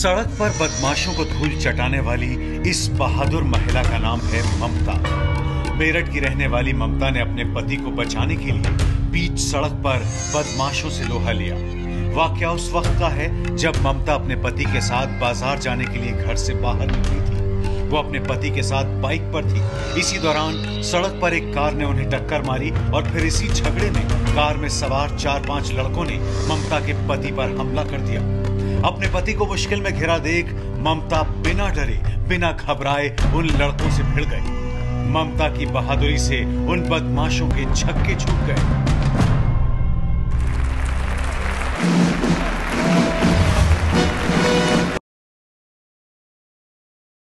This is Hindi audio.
सड़क पर बदमाशों को धूल चटाने वाली इस बहादुर महिला का नाम है ममता। मेरठ की रहने वाली ममता ने अपने पति को बचाने के लिए बीच सड़क पर बदमाशों से लोहा लिया। वाक्य उस वक्त का है जब ममता अपने पति के साथ बाज़ार जाने के लिए घर से बाहर निकली थी। वो अपने पति के साथ बाइक पर थी। इसी दौरान सड़क पर एक कार ने उन्हें टक्कर मारी और फिर इसी झगड़े में कार में सवार चार पाँच लड़कों ने ममता के पति पर हमला कर दिया। अपने पति को मुश्किल में घिरा देख ममता बिना डरे, बिना घबराए उन लड़कों से भिड़ गई। ममता की बहादुरी से उन बदमाशों के छक्के छूट गए।